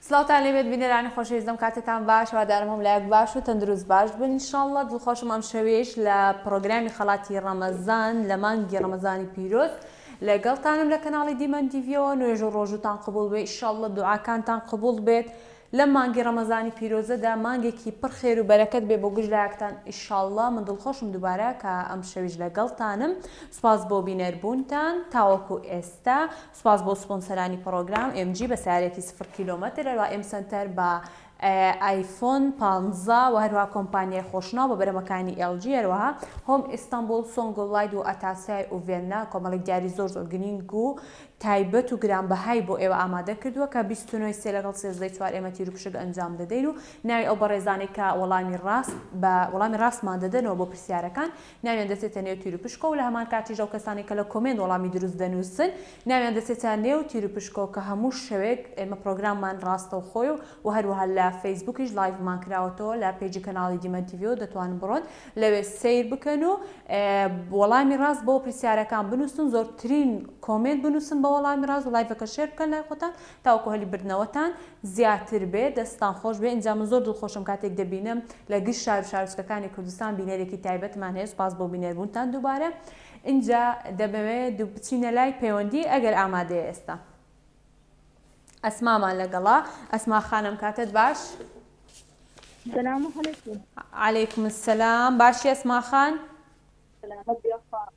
سڵاوتان لێبێت بینەرانی خۆشەویست دەم کاتتان باش هیوادارم هەموو لایەک باش و تەندروست باش بن ان شاء اللە دڵخۆشم ئەمشەویش لە پڕۆگرامی خەڵاتی ڕەمەزان لە مانگی ڕەمەزانی پیرۆز لەگەڵتانم لە کەناڵی دیمەن تیڤیەوە نوێژ و ڕۆژووتان قبوڵ بێ ان شاء اللە دوعاکانتان قبوڵ بێت لەم مانگی ڕەمەزانی پیرۆزەدا مانگێکی پڕ خێر و بەرەکەت بێ بۆ گشت لایەکتان ان شاء اللە من دڵخۆشم دوبارە کە ئەمشەویش لەگەڵتانم سوپاس بۆ بینەر بوونتان تاوەکو ئێستا. سپاس بۆ سپۆنسەرانی پڕۆگرام، ئێم جی بە سەیارەیەکی سفر کیلۆمەتر، هەروەها ئێم سەنتەر بە ئایفۆن پانزە و هەروەها کۆمپانیای خۆشناو بە بەرەمەکانی ئێڵ جی، هەروەها هۆم ئیستەنبوڵ، سۆنگۆ لاید و ئەتاسیای و ڤێلنا کۆمەڵێک دیاری زۆر زۆر گرینگ و تایبەت و گرانبەهای بۆ ئێوە ئامادە کردووە کە بیست و نۆ ی سێ لەگەڵ سێزدە ی چوار ئێمە تیروپشک ئەنجام دەدەین و ناوی ئەو بەڕێزانەی کە وەڵامی ڕاست بە وەڵامی ڕاستمان دەدەنەوە بۆ پرسیارەکان ناویان دەچێتە نێو تیروپشکۆ و لە هەمان کاتیش ئەو کەسانەی کە لە کۆمێنت وەڵامی دروست دەنووسن ناویان دەچێتە نێو تیروپشکۆ کە هەموو شەوێک ئێمە پرۆگراممان ڕاستەوخۆیە و هەروەها لە فەیسبووکیش لایڤمان کراوەتەوە لە پەیجی کەناڵی دیمەن تیڤی و دەتوانن بڕۆن لەوێ سەیر بکەن و وەڵامی ڕاست بۆ پرسیارەکان بنووسن زۆرترین کۆمێنت بنووسن بە وەڵامی ڕاست و لایڤەکە شێر بکەن لای خۆتان تاوەکو هەلی بردنەوەتان زیاتر بێ دەستتان خۆش بێ ئینجا من زۆر دڵخۆشم کاتێک دەبینم لە گشت شار و شارۆچکەکانی کوردستان بینەرێکی تایبەتمان هەیە سوپاس بۆ بینەر بوونتان دووبارە ئینجا دەمەوێ دوو بچینە لای پەیوەندی ئەگەر ئامادەیە ئێستا ئەسمامان لەگەڵا ئەسما خانم کاتت باش سلام علیکم علیکم السلام باشی ئەسما خان سلامت بێ خوا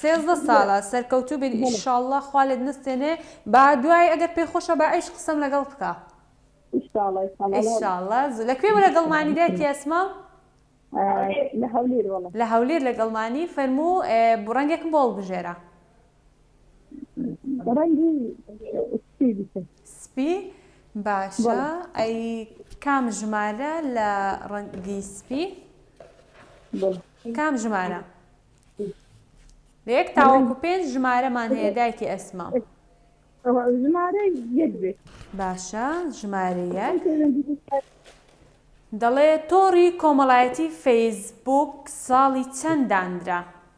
سێزدە ساڵە سەرکەوتوو بین ئیشاڵڵە خوا لێت نستێنێ با دوای ئەگەر پێی خۆشە بە ئەیش قسەم لەگەڵ بکە ئیشاڵڵە لە کوێ وەرە گەڵمانی دای تیاسمە لە هەولیر لە هەولیر لە گەڵمانی فەرموو بڕەنگێکم بۆڵ بژێرە ڕەنگی سپی بیتن سپی باشە ئەی کام ژمارە لە ڕەنگی سپی کام ژمارە لەیەک تاوەکو پێنج ژمارەمان هەیە دایکی ئەسما ژمارە یەک بێت باشە ژمارە یەک دەڵێ تۆڕی کۆمەڵایەتی فەیسبوک ساڵی چەند دانرا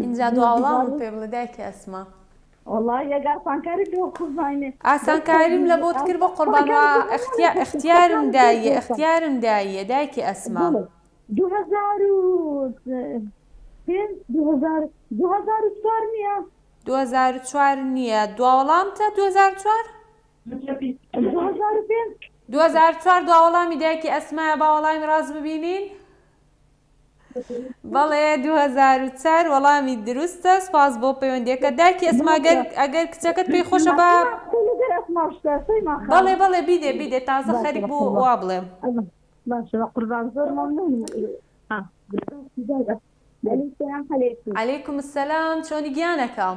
ئینجا دوا وەڵامم پێ بڵێ دایکی ئەسما. وەڵا یەک ئاسانکاری لۆ قوربانی. ئاسانکاریم لە بۆت کرد بە قوربان وا ئختیارم داییە ئختیارم داییە دایکی ئەسما. دوو هەزار و پێنج دوو هەزار دوو هەزار و چوار نییە؟ دوو هەزار و چوار نییە دوا وەڵامتە دوو هەزار و چوار؟ دوو هەزار و پێنج. دوو هەزار و چوار دوا وەڵامی دایکی ئەسمایە با وەڵامی ڕاست ببینین. بەڵێ دوو هەزار و چار وەڵامی دروستە سپاس بۆ پەیوەندیەکە داکی ئەسما گەر ئەگەر کچەکەت پێی خۆشە با بەڵێ بەڵێ بیدێ بیدێ تازە خەریک بوو وا بڵێم علیکم السلام چۆنی گیانەکەم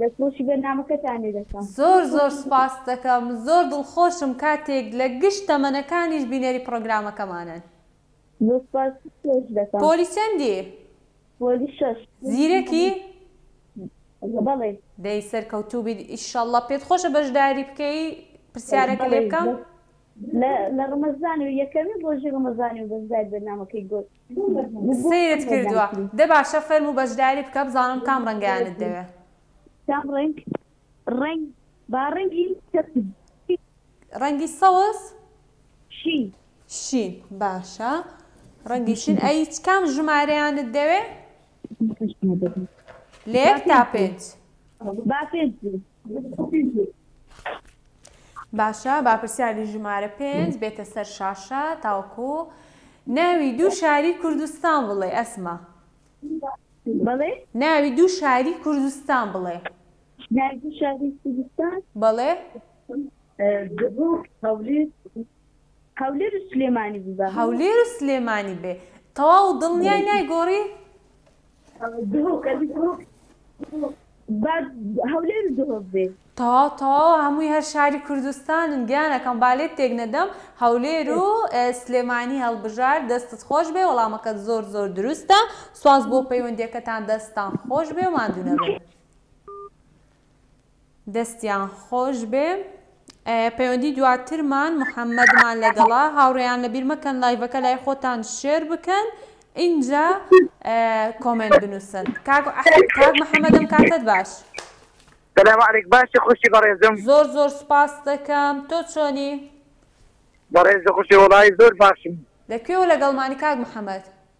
دەستخۆشی بەرنامەکەتان لێ دەکەم زۆر زۆر سپاست دەکەم زۆر دڵخۆشم کاتێک لە گشت تەمەنەکانیش بینەری پڕۆگرامەکەمانن بۆ سوپاست خۆش دەکەم. پۆلی چەندی؟ پۆلی شەش. زیرەکی؟ بەڵی. دەی سەرکەوتوو بیت ئیشەڵڵا. پێت خۆشە بەشداری بکەی پرسیارەکە لێ بکەم؟ بەڵی بەس لە ڕەمەزان و یەکەمین ڕۆژی ڕەمەزانی و بەشداری بەرنامەکەی گۆت بووم. سەیرت کردووە. دە باشە فەرموو بەشداری بکە بزانم کام ڕەنگەیانت دەوێ. کام ڕەنگ؟ ڕەنگ با ڕەنگی سەفید. ڕەنگی سەوز؟ شین. شین باشە ڕەنگی شین ئەی کام ژمارەیانت دەوێ لە یەک تا پێنج باشە با پرسیاری ژمارە پێنج بێتە سەر شاشە تاوەکو ناوی دوو شاری کوردستان بڵێ ئەسما ناوی دوو شاری کوردستان بڵێ بڵێ هەولێر و سلێمانی ببە. هەولێر و سلێمانی بێ. تەواو دڵنیای نایگۆڕی؟ دهۆک ئەبی دهۆک با هەولێر و دهۆک بێ. تەواو تەواو هەمووی هەر شاری کوردستانن گیانەکەم با لێت تێک نەدەم هەولێر و سلێمانی هەڵبژار دەستت خۆش بێ وەڵامەکەت زۆر زۆر دروستە سواس بۆ پەیوەندیەکەتان دەستتان خۆش بێ و ماندوو نەبن. دەستیان خۆش بێ پەیوەندی دواترمان محەممەدمان لەگەڵا هاوڕێیان لەبیر مەکەن لایڤەکە لای خۆتان شێر بکەن ئینجا کۆمنت بنووسن کاک کاک محەممەدم کاتت باش سلام علیک باشی خوشی بەڕێزم زۆر زۆر سپاس دەکەم تۆ چۆنی بەڕێز خوشی وڵی زۆر باشم لە کوێوە لەگەڵمانی کاک محەممەد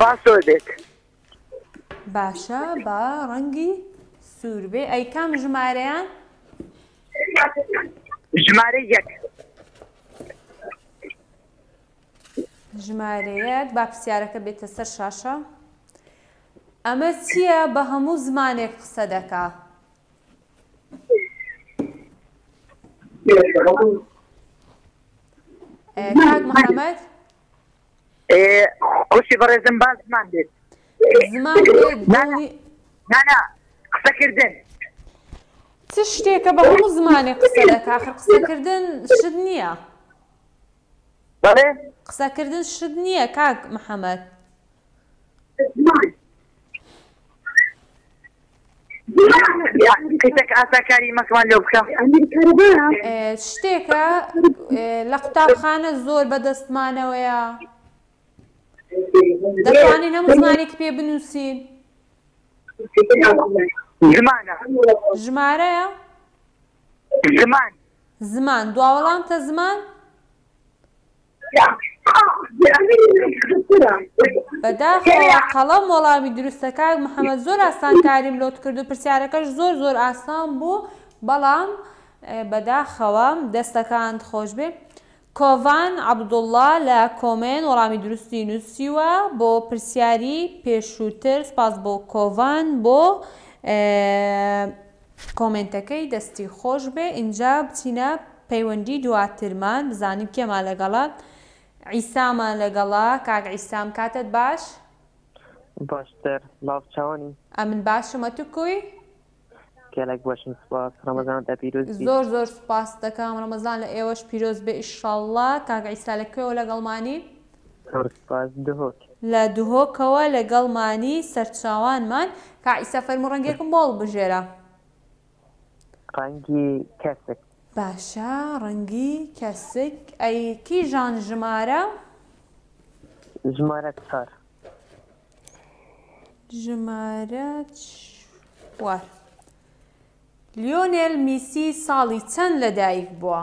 با سۆر بێت. باشە با ڕەنگی سوور بێ ئەی کام ژمارەیە؟ ژمارە یەک. ژمارەیەک با پرسیارەکە بێتە سەر شاشە. ئەمە چییە بە هەموو زمانێک قسە دەکا؟ کاک محەممەد؟ خوشکی بەڕێزم با زمان بێت زمان بێت دڵنی نانا قسەکردن چ شتێکە بە هەموو زمانێک قسە دەکا ئەخر قسەکردن شت نییە بەڵێ قسەکردن شت نییە کاک محەمەد شتێکە لە قوتابخانە زۆر بەدەستمانەوەیە دەتوانین هەموو زمانێکی پێ بنووسین ژمارەیە زمان دواوەڵامتە زمان بەداخەوە قەڵەم وەڵامی دروستە کاک محمد زۆر ئاسانکاریم لۆت کرد و پرسیارەکەش زۆر زۆر ئاسان بوو بەڵام بەداخەوە دەستەکانت خۆشبێ کۆڤان عەبدوڵڵا لە کۆمێن وەڵامی دروستی نووسیوە بۆ پرسیاری پێشووتر سپاس بۆ کۆڤان بۆ کۆمێنتەکەی دەستی خۆش بێ ئینجا بچینە پەیوەندی دواترمان بزانین کێمان لەگەڵە عیسامان لەگەڵە کاک عیسام کاتت باش. باشتر لاڤ چاوانی. ئەمن باشم ئەتو کوی؟ گەلەک باشم سوپاس ڕەمەزانت ئەپیروز بیت. زۆر زۆر سوپاست دەکەم ڕەمەزان لە ئێوەش پیرۆز بێ ئیشاڵڵا کاک عیسا لە کوێوە لەگەڵمانی؟ زۆر سوپاس دهۆک. لە دهۆکەوە لەگەڵمانی سەرچاوانمان. کا عیسا فەرموو ڕەنگێکم بۆ هەڵبژێرە. ڕەنگی کەسک. باشە ڕەنگی کەسک ئەی کیژان ژمارە؟ ژمارە چوار. ژمارە چوار. لیۆنێل میسی ساڵی چەند لەدایک بووە؟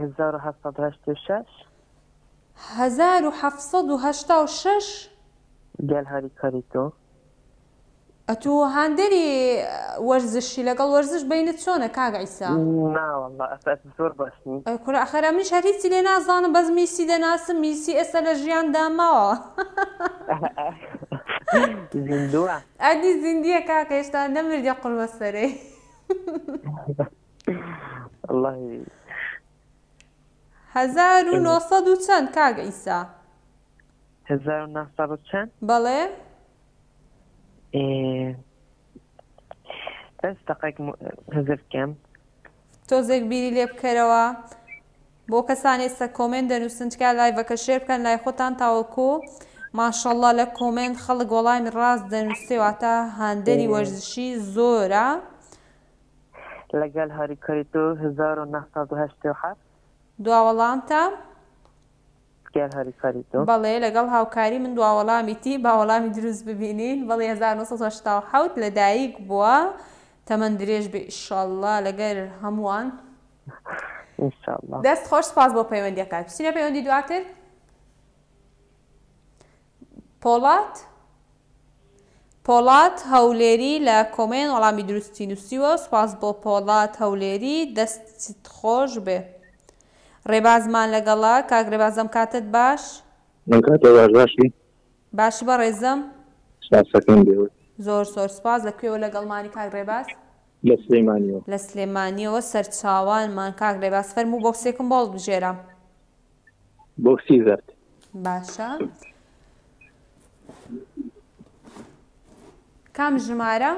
هەزار و هەفت سەد و هەشت و شەش. هەزار و هەفت سەد و هەشتا و شەش. گەل هاریکاری تۆ. ئەتوو هاندەری وەرزشی لەگەڵ وەرزش بەینت چۆنە کاک عیسا؟ نا واللە ئەتوو زۆر باش نی. ئەی کورە ئەخەر ئەمنیش هەر هیچی لێ نازانم بەس میسی دەناسم میسی ئێستا لە ژیاندا ماوە زیندووە؟ ئەدی زیندیە کاکە هێشتا نەمردیە قوربەسەرەی. اللهی هەزار و نۆ سەد و چەند کاک عیسا؟ هەزار و نۆ سەد و چەند؟ بەڵێ بەس دەقێک هەزر بکەم تۆزێک بیری لێ بکەرەوە بۆ کەسانێ سە کۆمێن دەنووسن تکا لایڤەکە شێر بکەن لای خۆتان تاوەکو ماشەڵڵا لە کۆمێن خەڵک وەڵامی ڕاست دەنووسێ واتە هاندەری وەرزشی زۆرە لەگەل هاری کریتۆ هەزار و نۆ سەد و هەشتا و حەفت. دوا وەڵامتە؟ گەل هاری کریتۆ. بەڵێ لەگەڵ هاوکاری من دوا وەڵامیتی با وەڵامی دروست ببینین بەڵێ هەزار و نۆ سەد و هەشتا و حەوت لەدایک بووە تەمەن درێژ بی ئیشەڵا لەگەر هەمووان انشاللە. دەست خۆش سپاس بۆ پەیوەندیەکەت بچینە پەیوەندی دواتر. پۆڵات پۆڵات هەولێری لە کۆمێن وەڵامی دروستی نوسیوە سوپاس بۆ پۆڵات هەولێری دەستت خۆش بێ ڕێبازمان لەگەڵە کاک ڕێباز ئەم کاتەت باش ئەم کاتە باش باشی باشی بەڕێزم سپاسەکەم بێ زۆر زۆر سپاس لە کوێوە لەگەڵمانی کاک ڕێباز لە سلێمانیەوە لە سلێمانیەوە سەرچاوانمان کاک ڕێباز فەرموو بۆکسێکم بۆڵد بژێرە. بۆکسی زەرد. باشە کام ژمارە؟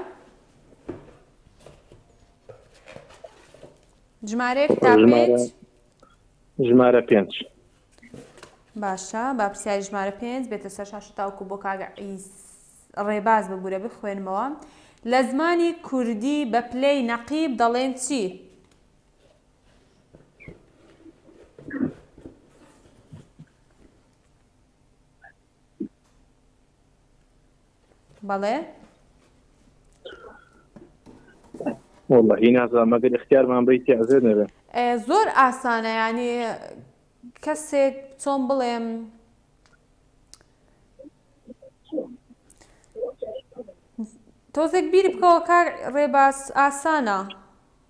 ژمارەیەک تا پێنج؟ ژمارە پێنج. باشە با پرسیاری ژمارە پێنج بێتە سەر شاشە تاوکو بۆ کاگە عیس ڕێباز ببوورە بخوێنمەوە لە زمانی کوردی بە پلەی نەقیب دەڵێن چی؟ بەڵێ واللهی نازانم مەگەر اختیارمان بیت عزێ نەبێ زۆر ئاسانە ینی کەسێک چۆن بڵێم تۆزێک بیر بکەوە کار ڕێباز ئاسانە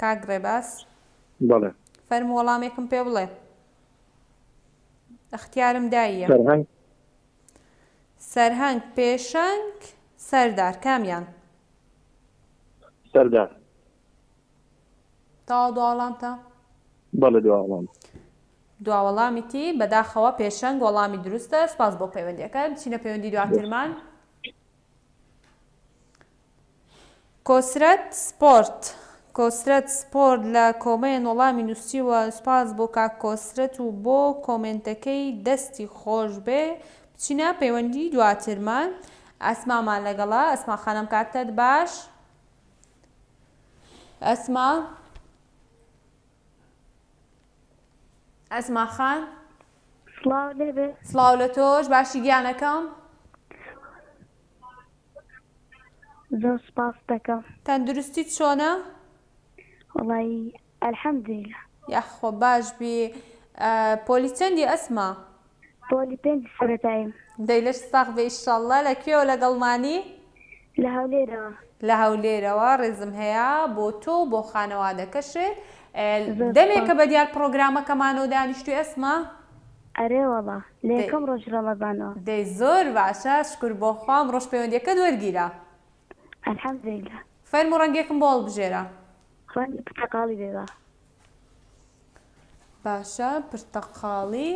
کاک ڕێباز بەڵێ فەرموو وەڵامێکم پێ بڵێ ئەختیارم داییە سەرهەنگ سەرهەنگ پێشەنگ سەردار کامیان سەردار تەواو دو وەڵامتە بەڵێ دو وەڵام دوا وەڵامیتی بەداخەوە پێشەنگ وەڵامی دروستە سپاس بۆ پەیوەندیەکە بچینە پەیوەندی دواترمان کۆسرەت سپۆرت، کۆسرەت سپۆرت لە کۆمێن وەڵامی نوسیوە سوپاس بۆ کاک کۆسرەت و بۆ کۆمێنتەکەی دەستی خۆش بێ بچینە پەیوەندی دواترمان ئەسمامان لەگەڵە ئەسما خانم کاتت باش ئەسما ئەسما خان سڵاو لێبێ سڵاو لە تۆش باشی گیانەکەم زۆر سوپاست دەکەم. تەندروستیت چۆنە؟ وەڵایی الحمدللە. یاخوا باش بی پۆلی چەندی ئەسما؟ پۆلی پێنجی سەرەتاییم. دەی لەش ساخ بێ ئیشاڵڵا لە کوێوە لەگەڵمانی؟ لە هەولێرەوە. لە هەولێرەوە ڕێزم هەیە بۆ تۆ و بۆ خانەوادەکەشت. دەمێکە بە دیار پڕۆگرامەکەمانەوە دانیشتووی ئەسما؟ ئەرێ وەڵا لە یەکەم ڕۆژی ڕەمەزانەوە. دەی زۆر باشە شکور بۆ خوا ئەمڕۆش پەیوەندیەکەت وەرگیرا. الحمدللە. فەرموو ڕەنگێکم بۆ هەڵبژێرە. ڕەنگی پرتەقاڵی بێ با. باشە پرتەقاڵی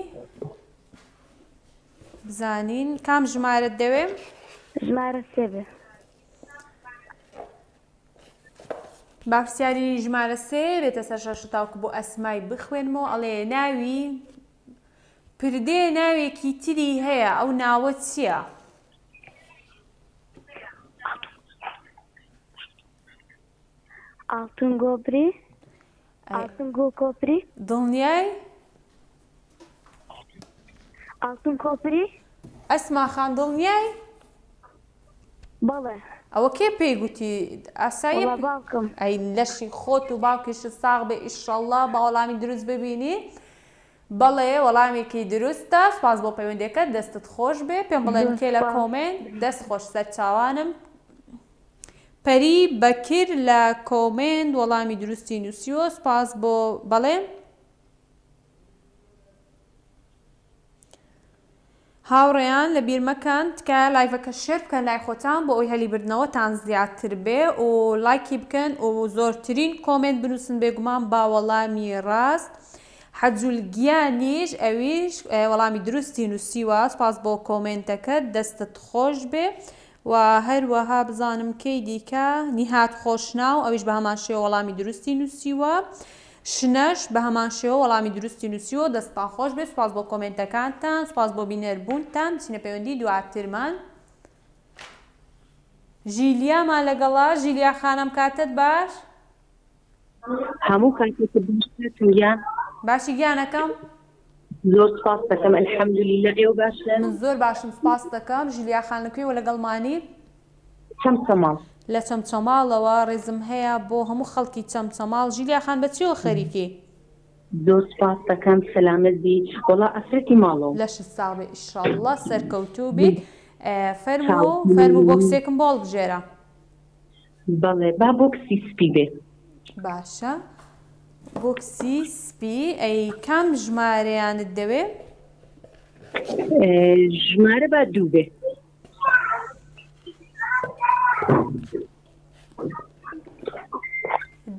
بزانین کام ژمارەت دەوێ؟ ژمارە سێ بێ. با پرسیاری ژمارە سێ بێتە سەر شاشە تاوکو بۆ ئەسمای بخوێنمەوە ئەڵێ ناوی پردێ ناوێکی تری هەیە ئەو ناوە چییە؟ ئاڵتون گۆبری ئاڵتون گۆ کۆپری دڵنیای؟ ئاسن کۆپری. ئەسما خان دڵنیای؟ بەڵێ. ئەوە کێ پێی گوتی ئاساییە؟ وەڵا باوکم. ئەی لەشی خۆت و باوکیشت ساغ بێ ئیشەڵڵا بە وەڵامی دروست ببینی. بەڵێ وەڵامێکی دروستە. سوپاس بۆ پەیوەندیەکەت دەستت خۆش بێ. پێم بڵێن کێ لە کۆمێنت دەست خۆش سەرچاوانم. پەری بەکر لە کۆمێنت وەڵامی دروستی نووسیوە سوپاس بۆ بەڵێ. هاوڕێیان لەبیر مەکەن تکایە لایڤەکە شێر بکەن لای خۆتان بۆ ئەوەی هەلی بردنەوەتان زیاتر بێ و لایکی بکەن و زۆرترین کۆمێنت بنووسن بێگومان با وەڵامی ڕاست حەجول گیانیش ئەویش وەڵامی دروستی نووسیوە سپاس بۆ کۆمێنتەکەت دەستت خۆش بێ و هەروەها بزانم کەی دیکە نیهاد خۆشناو ئەویش بە هەمان شێوە وەڵامی دروستی نووسیوە شنەش بە هەمان شێوە وەڵامی دروستی نووسیوە دەستتان خۆش بێت سوپاس بۆ کۆمێنتەکانتان سوپاس بۆ بینەر بوونتان بچینە پەیوەندی دواترمان ژیلیامان لەگەڵە ژیلیا خانم کاتت باش. هەموو کاتێکت باش کاکم گیان. باشی گیانەکەم؟ زۆر سپاست دەکەم الحمدللە ئێوە باشن؟ من زۆر باشم سپاست دەکەم ژولیا خان لە کوێوە لەگەڵمانی؟ چەمچەماڵ. لە چەمچەماڵەوە ڕێزم هەیە بۆ هەموو خەڵکی چەمچەماڵ ژولیا خان بە چیەوە خەریکی؟ زۆر سپاست دەکەم سەلامەت بی وەڵا ئەفرەتی ماڵەوە. لەشت ساغ بێ ئیشاڵڵە سەرکەوتوو بیت فەرموو فەرموو بۆکسێکم بۆ هەڵبژێرە. بەڵێ با بۆکسی سپی بێ. باشە بۆکسی سپی ئەی کام ژمارەیانت دەوێ؟ ژمارە با دوو بێ.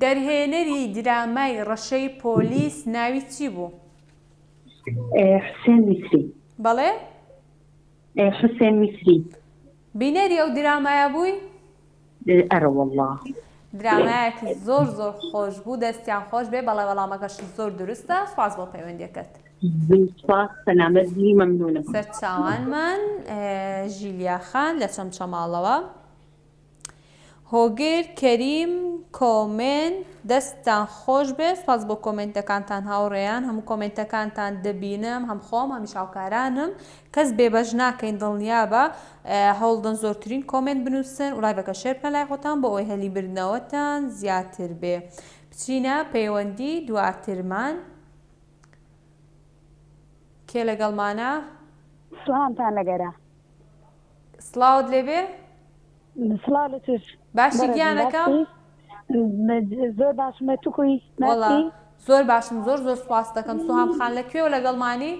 دەرهێنەری درامای ڕەشەی پۆلیس ناوی چی بوو؟ حوسێن میسری. بەڵێ؟ حوسێن میسری. بینەری ئەو درامایە بووی؟ ئەرە وەڵا. درامایەکی زۆر زۆر خۆش بوو دەستیان خۆش بێ بەڵێ وەڵامەکەشت زۆر دروستە سوپاس بۆ پەیوەندیەکەت. سوپاس سەلامەت بی مەمنونم. سەرچاوانمان، ژیلیا خان لە چەمچەماڵەوە. هۆگر کەریم کۆمێن دەستتان خۆش بێت سپاس بۆ کۆمێنتەکانتان هاوڕێیان هەموو کۆمێنتەکانتان دەبینم هەم خۆم هەمیش هاوکارانم کەس بێبەش ناکەین دڵنیابە هەوڵدن زۆرترین کۆمێنت بنووسن و لایڤەکە شێر بکەن لای خۆتان بۆ ئەوەی هەلی بردنەوەتان زیاتر بێ بچینە پەیوەندی دواترمان کێ لەگەڵمانە؟ سڵاومتان لەگەرە. سڵاوت لێ بێ. سڵاو لە تۆش باشی بەڕێزم گیانەکەم؟ باشی؟ زۆر باشم ئێ تو کوی؟ وەڵا ناسکی؟ زۆر باشم زۆر زۆر سوپاست دەکەم سوهام خان لە کوێوە لەگەڵمانی؟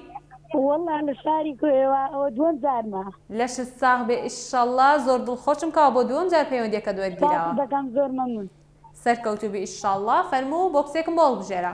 وەڵا لە شاری کوێوە ئەوە دووەم جارمە. لەشت ساغ بێ ئیشەڵا زۆر دڵ خۆشم کەوە بۆ دووەم جار پەیوەندیەکەت وەرگیراوە. سوپاست دەکەم زۆر مەمنون. سەرکەوتوبی ئیشەڵا فەرموو بۆکسێکم بۆ هەڵبژێرە.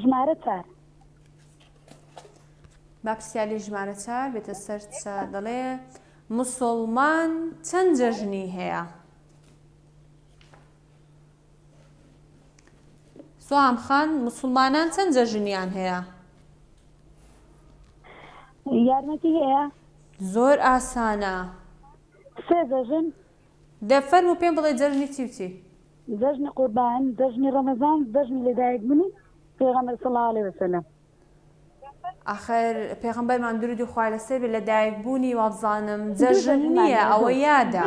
ژمارە چار. با پرسیاری ژمارە چار بێتە سەر چ دەڵێ مسوڵمان چەند جەژنی هەیە؟ سوام خان مسوڵمانان چەند جەژنیان هەیە؟ یارمەتی هەیە؟ زۆر ئاسانە. سێ جەژن. دە فەرموو پێم بڵێ جەژنی چی و چی؟ جەژنی قوربان، جەژنی ڕەمەزان، جەژنی لەدایک بونی پێغەمبەر صلی اللە علیە وسلم. ئەخەر پێغەمبەرمان درودی خوای لەسەر بێت لە دایک بوونی وابزانم جەژن نیە ئەوە یادە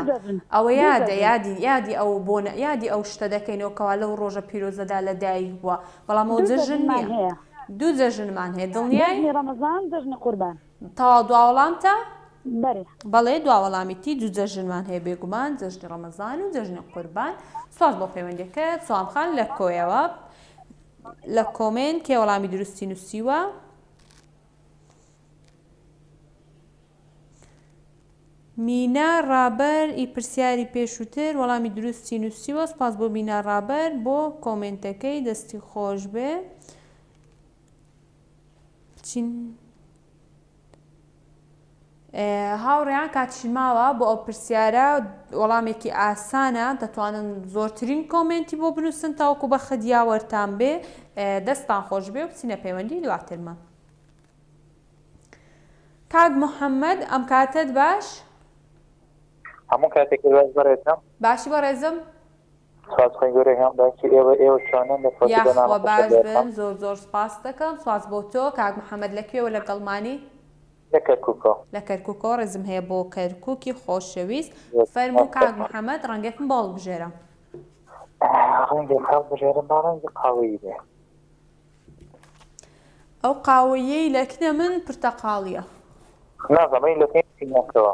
ئەوە یادە یادی یادی ئەو بۆنە یادی ئەو شتە دەکەینەوە کەوا لەو ڕۆژە پیرۆزەدا لە دایک بووە بەڵام ئەو جەژن نیە دوو جەژنمان هەیە دڵنیای؟ جەژنی ڕەمەزان جەژنی قوربان. تەواو دوا وەڵامتە؟ بەری. بەڵێ دوا وەڵامیتی دوو جەژنمان هەیە بێگومان جەژنی ڕەمەزان و جەژنی قوربان سواز بۆ پەیوەندەکە سوام خان لە کۆیەوە لە کۆمێن کێ وەڵامی دروستی نووسیوە مینا ڕابەر ئی پرسیاری پێشووتر وەڵامی دروستی نووسیوە سپاس بۆ مینا ڕابەر بۆ کۆمنتەکەی دەستی خۆش بێ چین هاوڕێیان کاتیشی ماوە بۆ ئەو پرسیارە وەڵامێکی ئاسانە دەتوانن زۆرترین کۆمنتی بۆ بنووسن تاوەکو بە خدیاوەرتان بێ دەستان خۆش بێ و بچینە پەیوەندی دواترمە کاک محەممەد ئەم کاتت باش هەموو کاتێک بەڕێزم باشی بەڕێزم سپاس خوای گەورە هێڵ باسی ئێوە ئێوە چۆنن لە فۆتی بە یاخوا مامۆستا باش سەردار خان. بن زۆر زۆر سپاست دەکەم. سپاس بۆ تۆ کاک محمد لە کوێوە لە گەڵ مانی؟ لە کەرکوکەوە. لە کەرکوکەوە ڕێزم هەیە بۆ کەرکوکی خۆشەویست فەرموو کاک محمد ڕەنگێکم بۆ هەڵبژێرە. ڕەنگێک هەڵبژێرە با ڕەنگی قاوەیی بێ. ئەو قاوەییەی لە کنە من پرتەقاڵیە. نازانم ئەی لەکەی نەتەوە.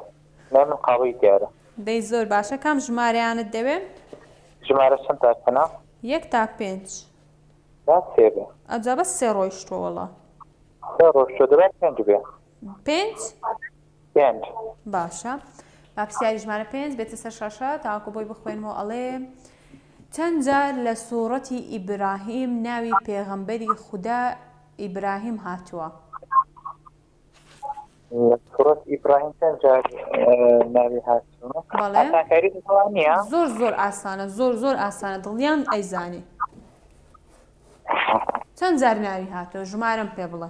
لای من قاوەیی دیارە. دەی زۆر باشە کام ژمارەیانت دەوێ. ژمارە چەند تا چەنە؟ یەک تا پێنج. با سێ بێ. ئە جا بەس سێ ڕۆیشتوە وەڵا. سێ ڕۆشتوە دەبا پێنج بێ. پێنج؟ پێنج. باشە با پرسیاری ژمارە پێنج بێتە سەر شاشە تاوەکو بۆی بخوێنمەوە ئەڵێ چەند جار لە سوڕەتی ئیبراهیم ناوی پێغەمبەری خودا ئیبراهیم هاتووە؟ لە سوڕەت ئیبراهیم چەند جار ناوی هاتووە؟ بەڵێ ئاسانکاری بەتەوا نییە؟ زۆر زۆر ئاسانە زۆر زۆر ئاسانە دڵنیام ئەیزانی چەند جار ناوی هاتووە ژمارەم پێ بڵێ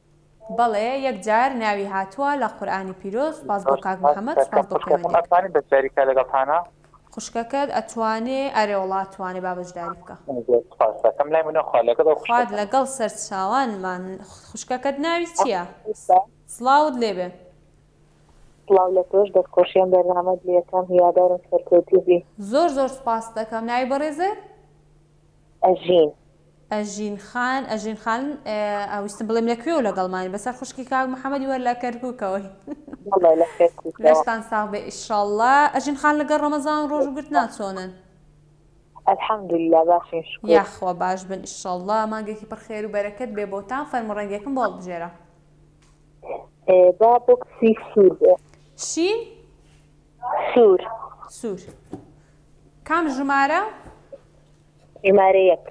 بەڵێ یەک جار ناوی هاتوە لە قورئانی پیرۆز سوپاس بۆ کاک محمد سوپاس بۆ پەیوەندیەکەت. خوشکەکەم ئەتوانێ بەشداری بکا لەگەڵ تانا. خوشکەکەت ئەتوانێ ئەرێوەڵا ئەتوانێ با بەژداری بکا. زۆر سوپاست ئەکەم لای منە خوا لەگەڵ ئەو خوشکەکەم. خوات لەگەڵ سەرچاوانمان. خوشکەکەت ناوی چیە؟ سڵاوت لێ بێ. سڵاو لە تۆش دەست خۆش یەم بەرنامەت لێ کەم هیوادارم سەرکەوتوو بی. زۆر زۆر سوپاست ئەکەم ناوی بەڕێزت؟ ئەژین. ئەژین خان ئەژین خان ئە ویستم بڵێم لە کوێ و لەگەڵمانی بەسەر خوشکی کاک محەمەدی وەر لە کەرکوکەوەی بەڵێ لە کەرکوکەوە. لەشتان ساغ بێ ئیشەڵڵا ئەژین خان لەگەڵ ڕەمەزان و ڕۆژو گرتنا چۆنن؟ الحمدللە باشین شکور. یاخوا باش بن ئیشەڵڵا مانگێکی پڕ خێر و بەرەکەت بێ بۆتان فەرموو ڕەنگێکم بۆ هەڵبژێرە. با بۆکسی سوور بێ. شین؟ سوور. سوور. کام ژمارە؟ ژمارە یەک.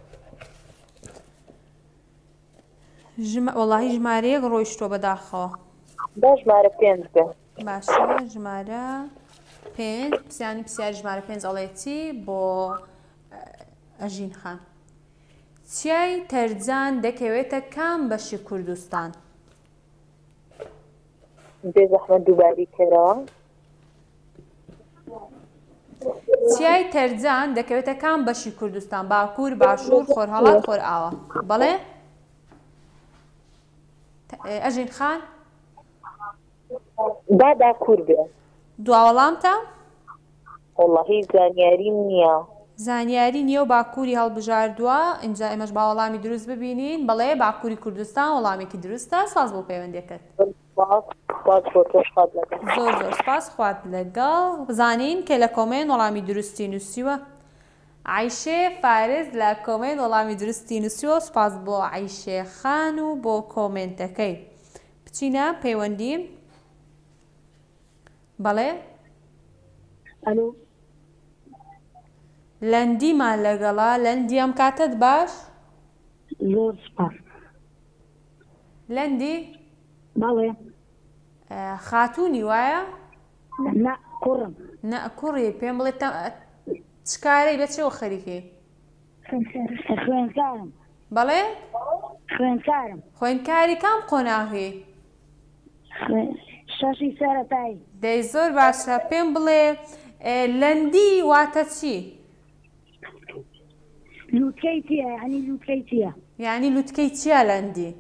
ژم... وەڵاهی ژمارەیەک ڕۆیشتوە بەداخەوە با ژمارە پێنج بێ باشە ژمارە پێنج پسیانی پسیار ژمارە پێنج ئەڵێتی بۆ ئەژین خان چیای تەرجان دەکەوێتە کام بەشی کوردستان بێ زەحمەت دووبارە بیکەرەوە. چیای تەرجان دەکەوێتە کام بەشی کوردستان باکوور باشوور خۆرهەڵات خۆرئاوا بەڵێ ئەژین خان با باکوور بێ دواوەڵامتە وەڵاهی زانیاریم نیە. زانیاری نیە و باکوری هەڵبژاردوە ئینجا ئێمەش با وەڵامی دروست ببینین بەڵێ باکوری کوردستان وەڵامێکی دروستە سپاس بۆ پەیوەندێکەت. زۆر سوپاس سوپاس بۆ تۆش خوات لەگەڵ. زۆر زۆر سوپاس خوات لەگەڵ. زانین کێ لە کۆمێنت وەڵامی دروستی نوسیوە عەیشێ فارس لە کۆمێنت وەڵامی دروستی نوسیوە سوپاس بۆ عەیشێ خان و بۆ کۆمێنتەکەی بچینە پەیوەندی. بەڵێ. ئەلۆ. لەندیمان لەگەڵە لەندی ئەم کاتەت باش؟ زۆر سوپاس. لەندی؟ بەڵێ. خاتوونی وایە؟ نا کوڕم. نا کوڕی پێم بڵێ تە چ کارەی بە چیەوە خەریکی؟ خوێندکارم. بەڵێ؟ خوێندکارم. خوێندکاری کام قۆناغی؟ شەشی سەرەتایی. دەی زۆر باشە پێم بڵێ لەندی واتە چی؟ لوتکەی چیە یعنی لوتکەی چیە؟ یعنی لوتکەی چیە لەندی؟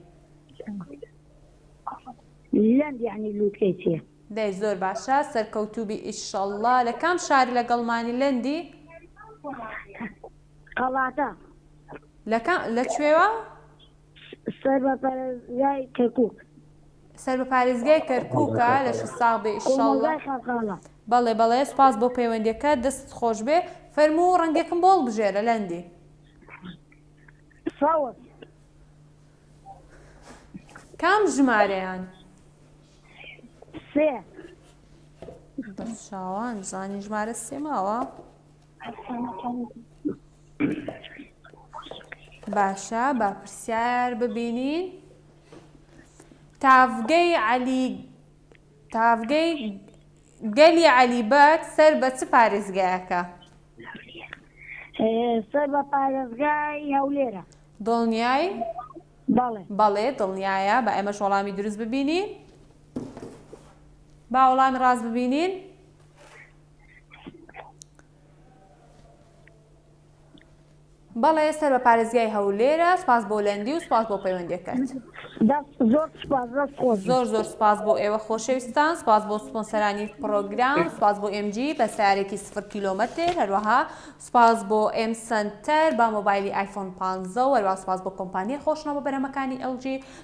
لەند یعنی لوتکەی چیە؟ دەی زۆر باشە سەرکەوتوبی ئیشەڵڵا لە کام شاری لەگەڵمانی لەندی؟ قەڵاتە. لە کوێوە؟ سەر بە پارێزگای کەرکوک. سەر بە پارێزگای کەرکوکە لەشت ساغ بێ ئیشەڵا. کۆمەڵگای خاخاڵە. بەڵێ بەڵێ سوپاس بۆ پەیوەندیەکەت دەستت خۆشبێ فەرموو ڕەنگێکم بۆ هەڵبژێرە لەندی. ساوت. کام ژمارەیان. سێ. بەچاوان زانی ژمارە سێ ماوە. باشە با پرسیار ببینین تاڤگەی عەلی تاڤگەی گەلی عەلی بەگ سەر بە چ پارێزگایەکە سەر بە پارێزگای هەولێرە دڵنیای بەڵێ بەڵێ دڵنیایە بە ئێمەش وەڵامی دروست ببینین با وەڵامی ڕاست ببینین بەڵێ سەر بە پارێزگای هەولێرە سپاس بۆ لەندی و سپاس بۆ پەیوەندەکەت زۆر سپاس دەست خۆش زۆر زۆر سپاس بۆ ئێوە خۆشەویستان سپاس بۆ سپۆنسەرانی پڕۆگرام سپاس بۆ ئێم جی بە سیارێکی سفر کیلۆمەتر هەروەها سپاس بۆ ئێم سەنتەر با مۆبایلی ئایفۆن 15 و هەروەها سپاس بۆ کۆمپانیای خۆشناو بە بەرهەمەکانی ئێل جی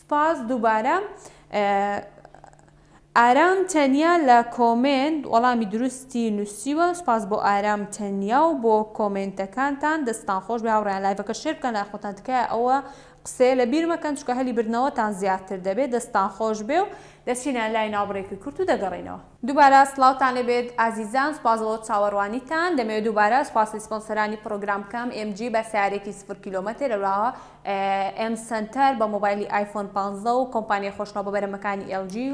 سپاس دووبارە ئارام تەنیا لە کۆمێنت وەڵامی دروستی نوسیوە سپاس بۆ ئارام تەنیا و بۆ کۆمێنتەکانتان دەستان خۆش بێ هاوڕێیان لایڤەکە شێر بکەن لای خۆتان تکایە ئەوە قسەیە لە بیر مەکەن چکە هەلی بردنەوەتان زیاتر دەبێت دەستان خۆش بێ و دەچینە لای ناوبڕێکی کورت و دەگەڕێینەوە. دوبارە سڵاوتان لێبێت ئازیزان سوپاس بۆ چاوەڕوانیتان دەمەوێت دوبارە سوپاسی سپۆنسەرانی پڕۆگرام بکەم ئێم جی بە سەیارەیەکی سفر کیلۆمەتر هەروەها ئێم سەنتەر بە مۆبایلی ئایفۆن پانزە و کۆمپانیای خۆشناو بە بەرهەمەکانی ئێل جی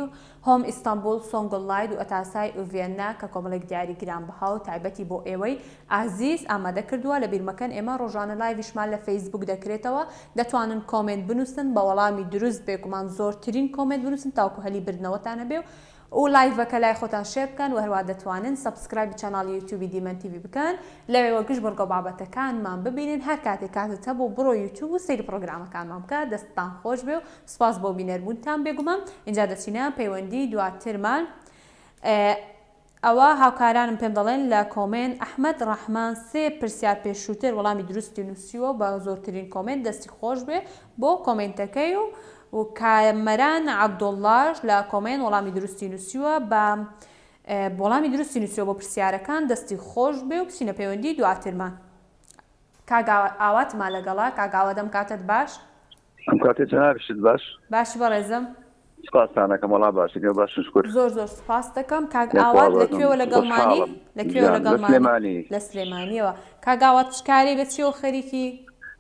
هۆم ئیستەنبوڵ سۆنگل لاید و ئەتاسای و ڤیەننا کە کۆمەڵێک دیاری گرانبەها و تایبەتی بۆ ئێوەی ئازیز ئامادە کردووە لەبیر مەکەن ئێمە ڕۆژانە لایڤیشمان لە فەیسبووک دەکرێتەوە دەتوانن کۆمێنت بنووسن بە وەڵامی دروست بێگومان زۆرترین کۆمێنت بنووسن تاوەکو هەلی بردنەوەتان هەبێ و و لایڤەکە لای خۆتان شێر بکەن وەهەروەها دەتوانن سەبسکرایبی چەناڵی یوتیوبی دیمەن تیڤی بکەن لەوێوە گشت بڕگەو بابەتەکانمان ببینن هەرکاتێ کاتت هەبوو بڕۆ یوتیوب و سەیری پڕۆگرامەکانمان بکە دەستتان خۆشبێ و سوپاس بۆ بینەر بوونتان بێگومان ئینجا دەچینە پەیوەندی دواترمان ئەوە هاوکارانم پێم دەڵێن لە کۆمێنت ئەحمەد ڕەحمان سێ پرسیار پێشووتر وەڵامی دروستی نووسیوە بە زۆرترین کۆمێنت دەستی خۆشبێ بۆ کۆمێنتەکەی و و کامەران عەبدوڵڵاش لە کۆمێنت وەڵامی دروستی نووسیوە بە وەڵامی دروستی نووسیوە بۆ پرسیارەکان دەستی خۆش بێ و بچینە پەیوەندی دواترمان کاک ئاواتمان لەگەڵە کاک ئاوات ئەم کاتەت باش ئەم کاتێ جەنابی شت باش باشی بەڕێزم سپاستان ئەکەم وەڵا باشی نێو باشن شکر زۆر زۆر سپاست دەکەم کاک لە ئاوات لە کوێوە خوازم لەگەڵمانی خوشحاڵم لە کوێوە گیان لە لەگەڵمانی سلێمانی لە سلێمانیەوە کاک ئاوات چ کارەی بە چیەوە خەریکی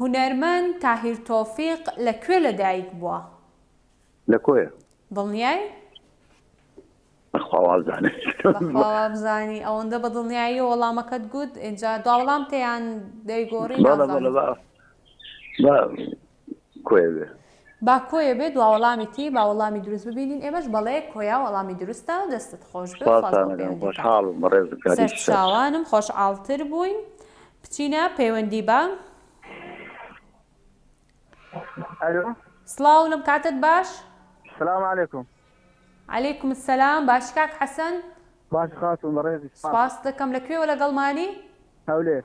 هونەرمەند تاهیر تۆفیق لە کوێ لە دایک بووە؟ لە کۆیە. دڵنیای؟ بەخوا وابزانم. بەخوا وابزانی؟ ئەوەندە بە دڵنیاییەوە وەڵامەکەت گوت، ئینجا دوا وەڵامت یان دەیگۆڕی نازانم. بەڵێ بەڵێ با کۆیە بێ. با کۆیە بێ دوا وەڵامی تی با وەڵامی دروست ببینین ئێمەش بەڵێ کۆیا وەڵامی دروستە دەستت خۆش بێ سوپاس بۆ پەیوەندیتان سەرچاوانم خۆشعاڵتر بووین بچینە پەیوەندی بە ئەلۆ سڵاو لەم کاتت باش سلام علیکم علیکم السلام باش کاک حەسەن باش خاتون بەڕێزی سپاس دەکەم لە کوێوە لەگەڵمانی هەولێر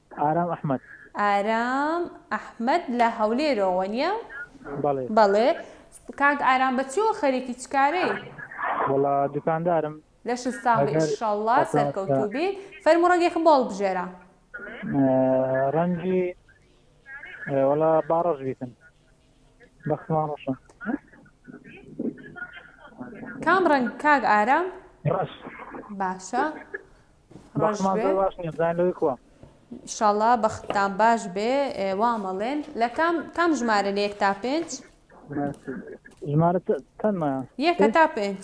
ئارام ئەحمەد. ئارام ئەحمەد لە هەولێرەوە نیە؟ بەڵێ. بەڵێ. کاک ئارام بە چیەوە خەریکی چ کارەی؟ وەڵا دوکاندارم. لەشت ساغ بێ ئەگەر ئیشەڵا بەتاقە. سەرکەوتوو بیت. فەرموو ڕەنگێکی بۆ هەڵبژێرە. ڕەنگی وەڵا با ڕەش بیتم بەختمان ڕەشە. کام ڕەنگ کاک ئارام؟ ڕەش. باشە ڕۆژ بێ شەڵا بەختان باش بێ وامەڵێن لە کام کام ژمارە لە یەک تا پێنج یەکە تا پێنج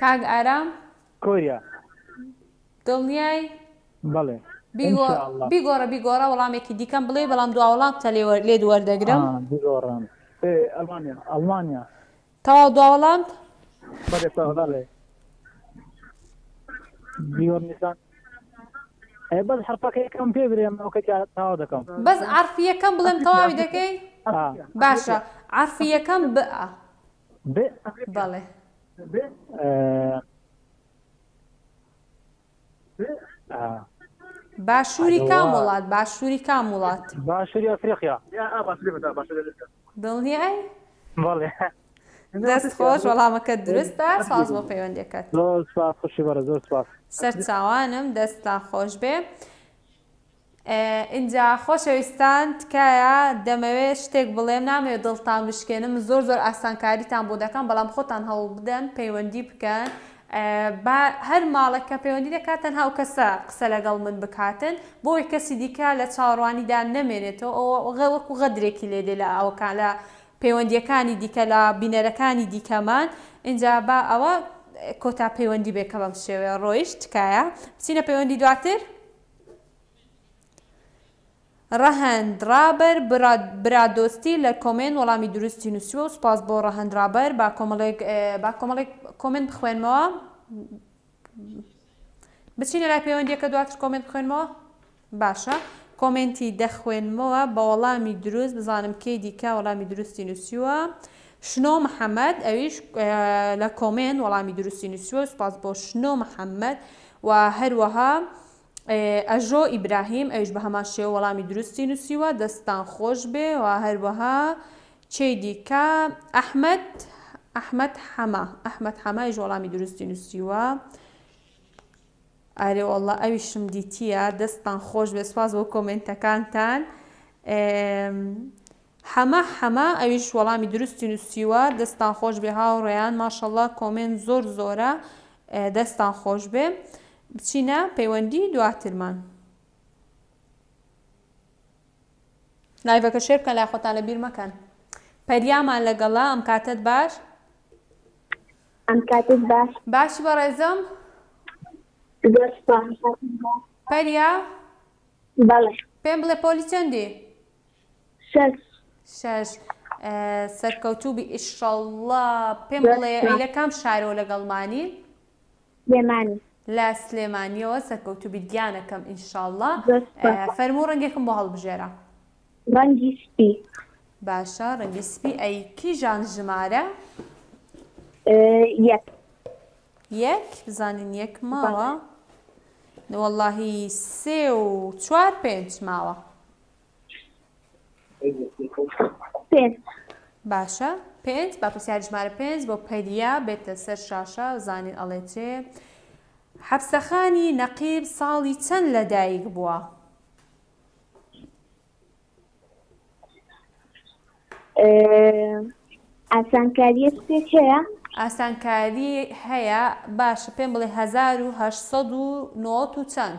کاک ئارام. کۆیە. دڵنیای؟ بەڵێ. بیگۆ بیگۆڕە بیگۆڕە وەڵامێکی دیکەم بڵێ بەڵام دوا وەڵامتە لێ وەر لێت وەردەگرم. ئا بیگۆڕم ئێ ئەڵمانیا ئەڵمانیا. تەواو دوا وەڵامت؟ بەڵێ تەواو بەڵێ. بیگۆڕنیسان ئێ بەس حەرفەکە یەکەم پێ برێم ئەو کەتیا تەواو دەکەم. بەس عەرفی یەکەم بڵێم تەواوی دەکەی؟ ئا. باشە عەرفی یەکەم بئ. بەڵێ. باشووری کام وڵات باشووری کام وڵات باشووری ئەفریقیا دڵنیای بەڵێ دەست خۆش وەڵامەکە درستە ساز بۆ پەیوەندەکەت سەر چاوانم دەستان خۆش بێ ئینجا خۆشەویستان تکایە دەمەوێ شتێک بڵێم نامەوێ دڵتان بشکێنم زۆر زۆر ئاسانکاریتان بۆ دەکەم بەڵام خۆتان هەوڵبدەن پەیوەندی بکەن با هەر ماڵێک کە پەیوەندی دەکات تەنها ئەو کەسە قسە لەگەڵ من بکاتن بۆ ئەوەی کەسی دیکە لە چاوەڕوانیدا نەمێنێتەوە ئەوە وەکو غەدرێکی لێ دێ لە ئەوکان لە پەیوەندییەکانی دیکە لە بینەرەکانی دیکەمان ئینجا با ئەوە کۆتا پەیوەندی بێ کە بەم شێوەیە ڕۆیشت تکایە بچینە پەیوەندی دواتر. ڕەهەند ڕابەر برادۆستی لە کۆمێنت وەڵامی دروستی نوسیوە سوپاس بۆ ڕەهەند ڕابەر با کۆمەڵێک با کۆمەڵێک کۆمێنت بخوێنمەوە بچینە لای پەیوەندیەکە دواتر کۆمێنت بخوێنمەوە باشە کۆمێنتی دەخوێنمەوە بە وەڵامی دروست بزانم کێ دیکە وەڵامی دروستی نووسیوە شنۆ محەمەد ئەویش لە کۆمێنت وەڵامی دروستی نوسیوە سوپاس بۆ شنۆ محەمەد و هەروەها ئەژۆ ئیبراهیم ئەویش بەهەمان شێوە وەڵامی دروستی نوسیوە دەستتان خۆش بێ و هەروەها کێی دیکە ئەحمەد ئەحمەد حەمە ئەحمەد حەمە ئەویش وەڵامی دروستی نوسیوە ئارێ والله ئەویشم دیتیە دەستتان خۆش بێ سوپاس بۆ کۆمێنتەکانتان حەمە حەمە ئەویش وەڵامی دروستی نوسیوە دەستتان خۆشبێ هاوڕێیان ماشەڵا کۆمێنت زۆر زۆرە دەستتان خۆشبێ بچینە پەیوەندی دواترمان. لایڤەکە شێر بکەن لای خۆتان لە بیر مەکەن پەریامان لەگەڵا ئەم کاتت باش ئەم کاتت باش باشی بەڕێزم پەریا بەڵێ پێم بڵێ پۆلی چەندی شەش. شەش سەرکەوتوبی ئیشەڵا پێم بڵێ ئەی لە کام شارەوە لەگەڵمانی؟ سلێمانی. لە سلێمانیەوە سەرکەوتوبیت گیانەکەم ئینشەڵا فەرموو ڕەنگێکم بۆ هەڵبژێرە. ڕەنگی سپی. باشە ڕەنگی سپی ئەی کیژان ژمارە؟ یەک. یەک بزانین یەک ماوە؟ وەڵاهی سێ و چوار پێنج ماوە. پێنج. باشە پێنج با پرسیاری ژمارە پێنج بۆ پەریا بێتە سەر شاشە زانین ئەڵێ چێ حەپسەخانی نەقیب ساڵی چەند لەدایک بووە ئاسانکاریە شتێک هەیە ئاسانکاری هەیە باشە پێم بڵێ 1990 و چەند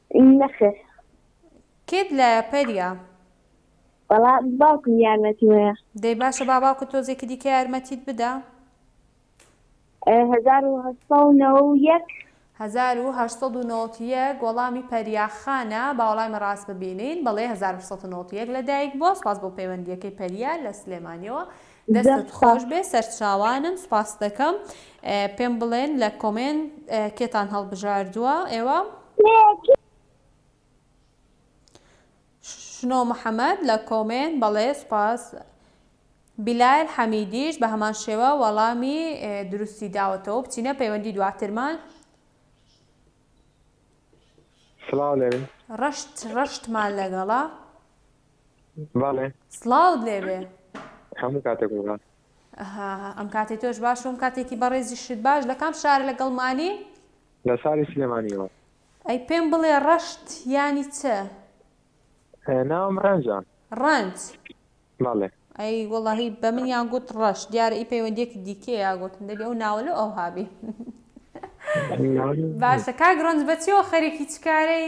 نەخێر. کێت لایە پەریا؟ وەڵا باوکم یارمەتیم هەیە. دەی باشە با باوکت تۆزێکی دیکە یارمەتیت بدا. هەزار و هەشت سەد و نەوەو یەک. هەزار و هەشت سەد و نەوەد و یەک وەڵامی پەریا خانە با وەڵامی ڕاست ببینین بەڵێ هەزار و هەشت سەد و نەوەد و یەک لە دایک بووە سوپاس بۆ پەیوەندیەکەی پەریا لە سلێمانیەوە دەستت خۆش بێ سەرچاوانم سوپاست دەکەم پێم بڵێن لە کۆمێنت کێتان هەڵبژاردووە ئێوە؟ شنۆ محەمەد لە کۆمێنت بەڵێ سوپاس بیلایل حەمیدیش بە هەمان شێوە وەڵامی دروستی داوەتەوە بچینە پەیوەندی دواترمان ڕەشت ڕەشتمان لەگەڵە بەڵێ سڵاوت لێبێ هەموو کاتێک وڵات ئەها ئەم کاتی تۆش باش و ئەم کاتێکی بەڕێزیشت باش لە کام شارە لەگەڵمانی لە شاری سلێمانیەوە ئەی پێم بڵێ ڕەشت یانی چ اه، ناوم ڕەنجە ڕەنج بەڵێ ئەی وەڵاهی بە منیان گوت ڕەش دیارە ئی پەیوەندیەکی دیکەیە گوتم دەبی ئەو ناوە لەو ئەوها بی ناوی باشە کاک ڕەنج بە چیەوە خەریکی چ کارەی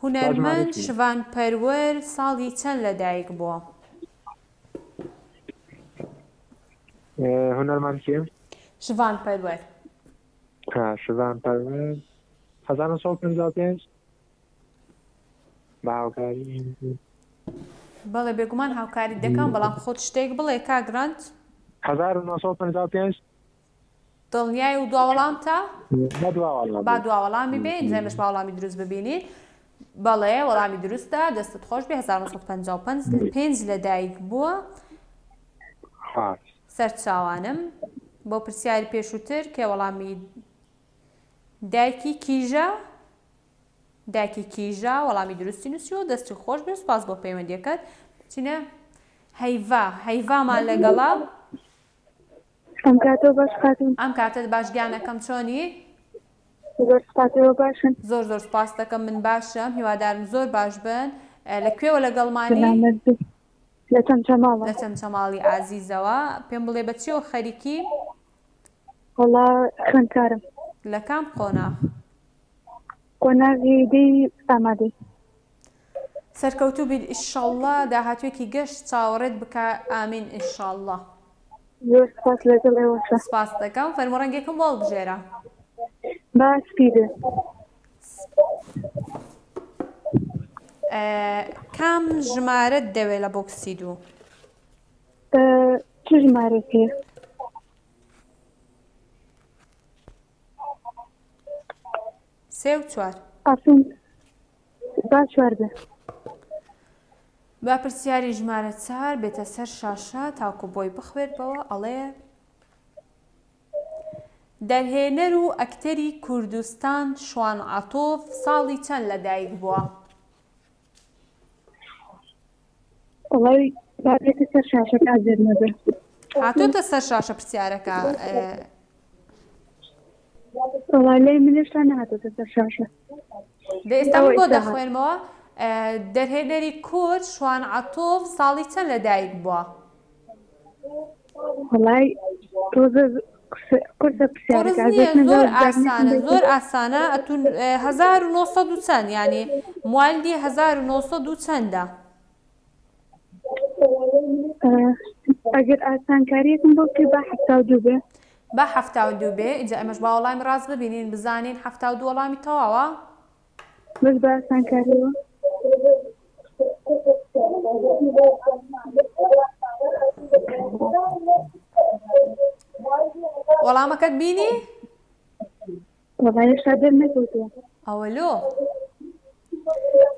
هونەرمەند شڤان پەروەر ساڵی چەند لەدایک بووە؟ هونەرمەند کێ؟ شڤان پەروەر. ها شڤان پەروەر هەزار و نۆ سەد و پەنجا و پێنج بە هاوکاری بەڵێ بێگومان هاوکاریت دەکەم بەڵام خۆت شتێک بڵێ کاک رەنج. هەزار و نۆ سەد و پەنجا و پێنج. دڵنیای و دوا وەڵامتە؟ با دوا وەڵامی با دوا وەڵامی بێ ئینجا ئێمەش با وەڵامی دروست ببینین بەڵێ وەڵامی دروستە دەستت خۆش بێ 1955 پێنج لەدایک بووە سەرچاوانم بۆ پرسیاری پێشووتر کێ وەڵامی دایکی کیژە دایکی کیژە وەڵامی دروستی نووسیوە دەستی خۆش بێ سپاس بۆ پەیوەندیەکەت چینە هەیڤا هەیڤامان لەگەڵا ئەم کاتەو باش خاتون. ئەم کاتەت باش گیانەکەم چۆنی؟ زۆر سوپاس ئێوە باشن؟ زۆر زۆر سوپاستەکەم من باشم هیوادارم زۆر باش بن لە کوێوە لەگەڵمانی؟ لە چەمچەماڵ لە چەمچەماڵی ئازیزەوە پێم بڵێ بە چیەوە خەریکی؟ وەڵا خوێندکارم لە کام قۆناغ؟ قۆناغی دەی ئامادەی سەرکەوتوو بیت ئیشەڵڵا داهاتوێکی گەش چاوەڕێت بکا ئامین ئیشەڵڵا. زۆر سوپاس لەگەڵ ئێوەشا. سوپاست دەکەم فەرموو ڕەنگێکم بۆ هەڵبژێرە. با سپی بێت. کام ژمارەت دەوێ لە بۆکسی دوو. چ ژمارەت هەیە. سێ و چوار. ئەفرین. با چوار بێ. با پرسیاری ژمارە چار بێتە سەر شاشە تاکو بۆی بخوێربەوە ئەڵێ دەرهێنەر و ئەکتەری کوردستان شوان عەتوف ساڵی چەند لەدایک بووە؟ هاتۆتە سەر شاشە پرسیارەکە ئێستا بۆ دەخوێنمەوە دەرهێنەری کورد شوان عەتوف ساڵی چەند لەدایک بووە؟ وەڵای تۆ زۆر قسە قورسە پرسیارەکە قورس نییە ئازێتنە زۆر زۆر ئاسانە جوابنیتم زۆر ئاسانە ئەتوون هەزار و نۆ سەد و چەند یانی موالدی هەزار و نۆ سەد و چەندە ئەگەر ئاسانکاریەکم بۆ بکەی با حەفتا و دوو بێ با حەفتا و دوو بێ ئینجا ئێمەش با وەڵامی ڕاست ببینین بزانین حەفتا و دوو وەڵامی تەواوە بەس بە ئاسانکاریەوە وەڵامەکەت بینی؟ وەڵایشا دەر نەکەوتوە ئەوە لۆ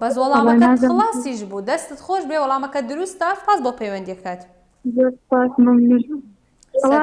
بەس وەڵامەکەت خڵاسیش بوو دەستت خۆش بێ وەڵامەکە دروستە پاس بۆ پەیوەندیەکەت زۆر سپاس مەمنون ئەوە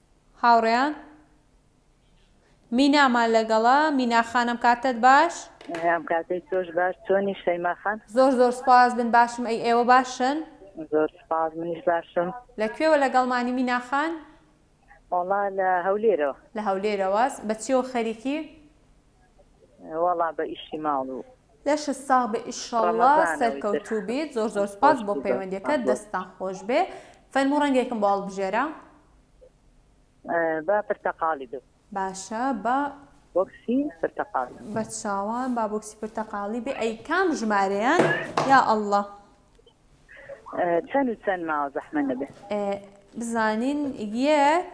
هاوڕێیان مینامان لەگەڵە مینا خانم کاتت باش. هەیام کاتەی تۆش باش چۆنی شەیما خان. زۆر زۆر سوپاس من باشم ئەی ئێوە باشن. زۆر سوپاس منیش باشم. لە کوێوە لەگەڵمانی مینا خان. وەڵا لە هەولێرەوە. لە هەولێرەوە بە چیەوە خەریکی. وەڵا بە ئیشی ماڵ و. لەشت ساغ بێ ئیشەڵا سەرکەوتوو بیت زۆر زۆر سوپاس بۆ پەیوەندیەکەت دەستتان خۆش بێ فەرموو ڕەنگێکم بۆ هەڵبژێرە. با پرتەقاڵی بێ. باشە با بۆکسی پرتەقاڵ. بە چاوان با بۆکسی پرتەقاڵی بێ ئەی کام ژمارەیان یا اللە. چەن و چەن ماوە زەحمەت نەبێ. بزانین یەک.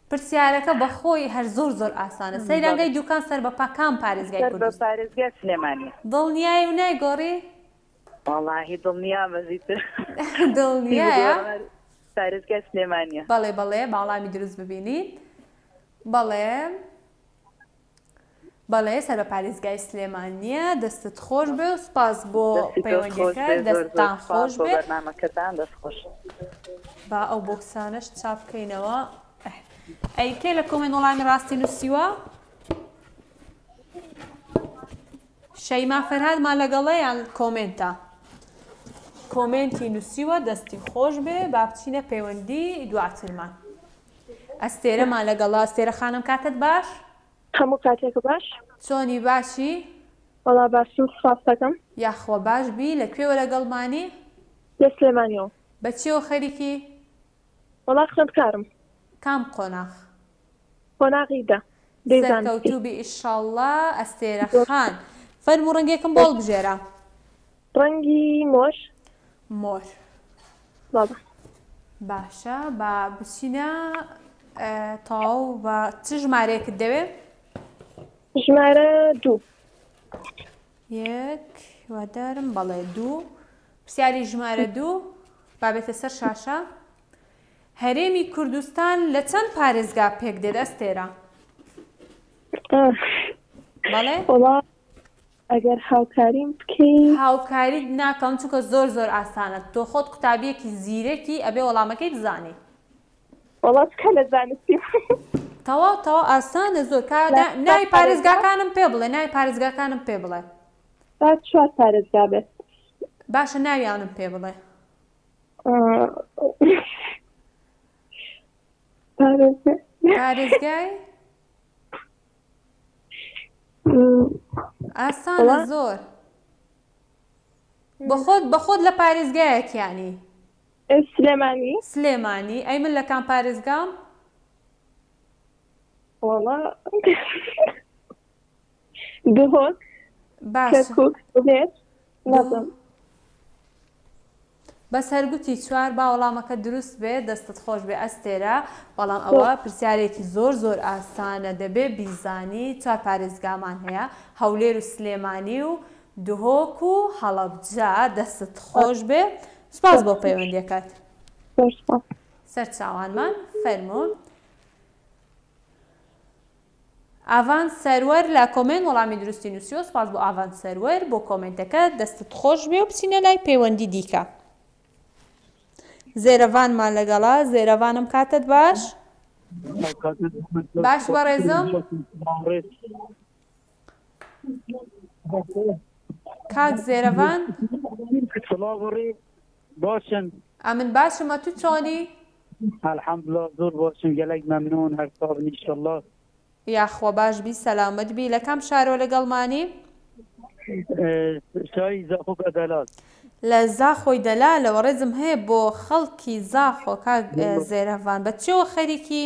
پرسیارەکە بە خۆی هەر زۆر زۆر ئاسانە. سەیرانگای دووکان سەر بە پا کام پارێزگای سەر بە کوردستان؟ پارێزگای سلێمانی. دڵنیای و نایگۆڕی؟ وەڵاهی دڵنیام بەزی تر پێی دڵنیایە؟ بگۆڕم هەر پارێزگای سلێمانیە. بەڵێ بەڵێ با وەڵامی دروست ببینین بەڵێ. بەڵێ سەر بە پاریزگای سلێمانیە دەستت خۆش بێ و سپاس بۆ پەیوەندەکە دەستان خۆش بێ بەرنامەکەتان دەست خۆش با ئەو بۆکسانەش چاپکەینەوە ئەی کێ لە کۆمێن وڵامی ڕاستی نووسیوە شەیما فەرهادمان لەگەڵەیان کۆمێنتە کۆمێنتی نووسیوە دەستی خۆش بێ با بچینە پەیوەندی دواترمان ئەستێرەمان لەگەڵە ئەستێرە خانم کاتت باش. هەموو کاتێک باش. چۆنی باشی؟ وەڵا باشم سوپاستەکەم. یاخوا باش بی لە کوێوە لەگەڵمانی؟ لە سلێمانیەوە. بە چیەوە خەریکی؟ وەڵا خوێندکارم. کام قۆناغ؟ قۆناغی دە. دەی زانستی. سەرکەوتوبی ئیشاڵڵا ئەستێرە خان. فەرموو ڕەنگێکم بۆ هەڵبژێرە. ڕەنگی مۆر. مۆر. بەڵێ. باشە با بچینە تەواو بە چ ژمارەیەکت دەوێ؟ ژمارە دوو. یەک وادارم بەڵێ دوو پرسیاری ژمارە دوو بابێتە سەر شاشە هەرێمی کوردستان لە چەند پارێزگا پێک دێت ئەستێرە بەڵێ ئەگەر هاوکاریم بکەی. هاوکاریت ناکەم چونکە زۆر زۆر ئاسانە تۆ خۆت قوتابیەکی زیرەکی ئەبێ وەڵامەکەی بزانی. وەڵا تکا لە زانستی بکەن. تەواو تەواو ئاسانە زۆر. کا ناوی پارێزگاکانم پێ بڵێ ناوی پارێزگاکانم پێ بڵێ. با چوار پارێزگا بێت. باشە ناویانم پێ بڵێ. پارێزگای. پارێزگای. ئاسانە زۆر بەخۆت بەخۆت لە پارێزگایەکیانی سلێمانی سلێمانی ئەی من لە کام پارێزگام دهۆک باش نەبم. بەس هەر گوتی چوار با وەڵامەکە دروست بێ دەستت خۆش بێ ئەستێرە بەڵام ئەوە پرسیارێکی زۆر زۆر ئاسانە دەبێ بیزانی چوار پارێزگامان هەیە هەولێر و سلێمانی و دهۆک و هەڵەبجە دەستت خۆش بێ سپاس بۆ پەیوەندیەکەت سەرچاوانمان فەرمۆن. ئاڤان سەروەر لە کۆمێنت وەڵامی دروستی نوسیوە سوپاس بۆ ئاڤان سەروەر بۆ کۆمێنتەکەت دەستت خۆشبێ و بچینە لای پەیوەندی دیکە زێرەڤانمان لەگەڵە زێرەڤانم کاتت باش باش بەڕێزم کاک زێرەڤان باشن. ئەمن باشم ئەتو چۆنی؟ الحمداللە زۆر باشم گەلەک مەمنون هەر ساغبن ان شاءاللە. یاخوا باش بی سەلامەت بی لە کام شارەوە لەگەڵ مانی؟ شاری زاخۆ کە دەلال. لە زاخۆی دەلالەوە ڕێزم هەیە بۆ خەڵکی زاخۆ کاک زێرەڤان بە چیەوە خەریکی؟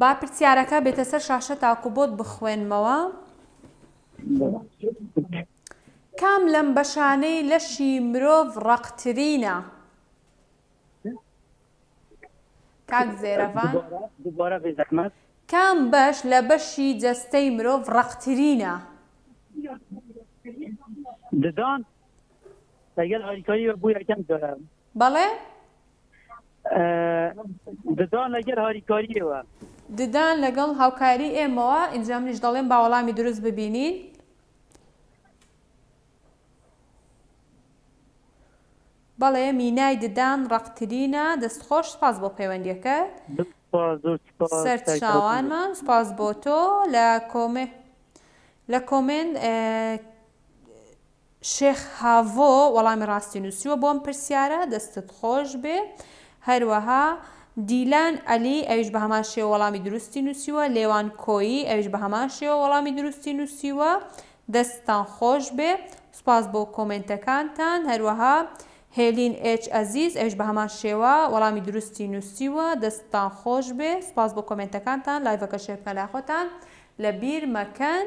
با پرسیارەکە بێتە سەر شاشە تاکو بۆت بخوێنمەوە کام لەم بەشانەی لەشی مرۆڤ ڕەقترینە کاک زێرەڤان کام بەش لە بەشی جەستەی مرۆڤ ڕەقترینە ددان بەڵێ ددان لەگەر هاریکاریەوە ددان لەگەڵ هاوکاری ئێمەوە ئینجا منیش دەڵێم با وەڵامی دروست ببینین بەڵێ مینای ددان ڕقترینە دەست خۆش سپاس بۆ پەیوەندیەکە سەر چاوانمان سپاس بۆ تۆ لە کۆمێ لە کۆمێن شێخ هاڤۆ وەڵامی ڕاستی نووسیوە بۆ ئەم پرسیارە، دەستت خۆش بێ. هەروەها دیلان عەلی، ئەویش بە هەمان شێوە وەڵامی دروستی نووسیوە. لێوان کۆیی، ئەویش بە هەمان شێوە وەڵامی دروستی نووسیوە. دەستتان خۆش بێ. سوپاس بۆ کۆمێنتەکانتان. هەروەها هێلین ئێچ ئەزیز، ئەویش بە هەمان شێوە وەڵامی دروستی نووسیوە. دەستتان خۆش بێ. سوپاس بۆ کۆمێنتەکانتان. لایڤەکە شێر بکەن لای خۆتان لە بیر مەکەن.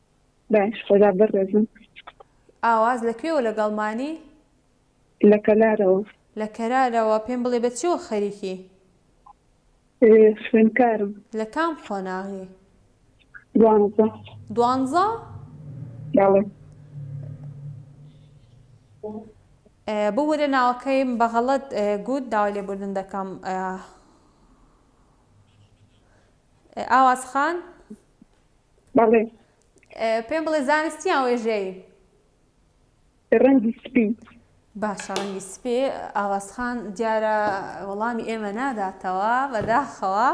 باش خۆدا بەڕێزم. ئاواز لە کوێوە لە گەڵمانی؟ لە کەلارەوە. لە کەرارەوە پێم بڵێ بە چیوە خەریکی؟ خوێندکارم. لە کام قۆناغی؟ دوانزە. دوانزە؟ بەڵێ. ببورە ناوەکەیم بە غەڵەت گوت داوای لێبوردن دەکەم. ئاواز خان؟ بەڵێ. پێم بڵێ زانستی یان وێژەیی؟ ڕەنگی سپی. باشە ڕەنگی سپی ئاوازخان دیارە وەڵامی ئێمە ناداتەوە بەداخەوە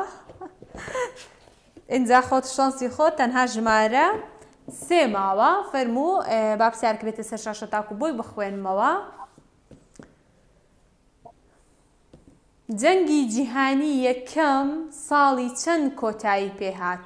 ئینجا خۆت شانسی خۆت تەنها ژمارە سێ ماوە فەرموو با پرسیارکرێتە سەر شاشە تاکو بۆی بخوێنمەوە جەنگی جیهانی یەکەم ساڵی چەند کۆتایی پێهات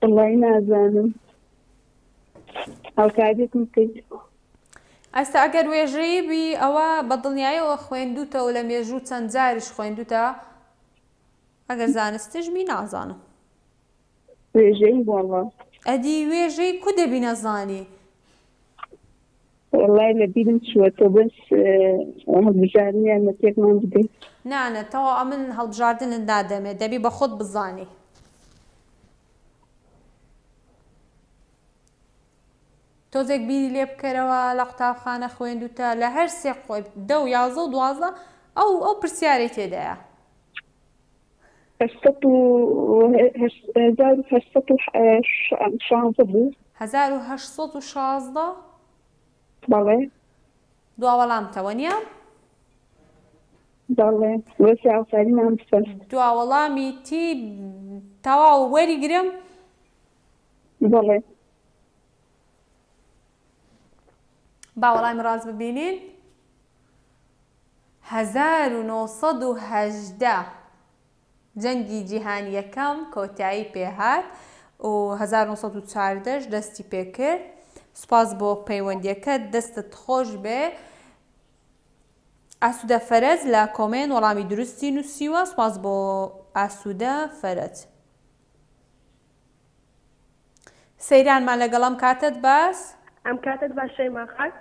وەڵایی نازانم هاوکاریتم بکەیت. ئەستا ئەگەر وێژەیی بی ئەوە بە دڵنیایەوە خوێندووتەوە لە مێژوو چەند جاریش خوێندووتە ئەگەر زانستیش بی نازانم وێژەی وەڵا ئەدی وێژەی کو دەبی نەزانی وەڵای لە بیرم چووە تۆ بەس هەڵبژاردنیان لە تێکمان بدەی. نا نا تۆ ئەمن هەڵبژاردنت نادەمێ دەبی بە خۆت بزانی. تۆزێک بیری لێ بکەرەوە لە قوتابخانە خوێندوتە لە هەر سێ قۆی دە و یازدە و دوازدە ئەو ئەو پرسیارەی تێدایە. هەشت سەد و شازدە بوو. هەزار و هەشت سەد و شازدە؟ بەڵێ. دوا وەڵام تەوە نیە؟ بەڵێ وەرزی ئاوساری نام بسە. دوا وەڵامی تی تەواو وەریگرم؟ بەڵێ. با وەڵای من ڕاست ببینین هەزار و نۆ سەد و هەژدە جەنگی جیهانی یەکەم کۆتایی پێهات و 1940 دەستی پێکرد سپاس بۆ پەیوەندیەکە دەستت خۆش بێ ئاسوودە فەرەج لە کۆمێن وەڵامی دروستی نووسیوە سپاس بۆ ئاسوودە فەرەج سەیرانمان لەگەڵ ئەم کاتەت باش. ئەم کاتەت باش شەیما خان.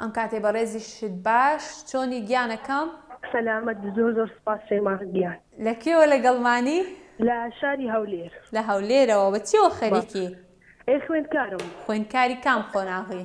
ئەم کاتەی بەڕێزیشت باش. چۆنی گیانەکەم؟ سەلامەت زۆر زۆر سوپاس شەیما گیان. لە کوێوە لەگەڵمانی؟ لە شاری هەولێر. لە هەولێرەوە بە چیەوە خەریکی؟ ئێ خوێندکارم. خوێندکاری کام قۆناغی؟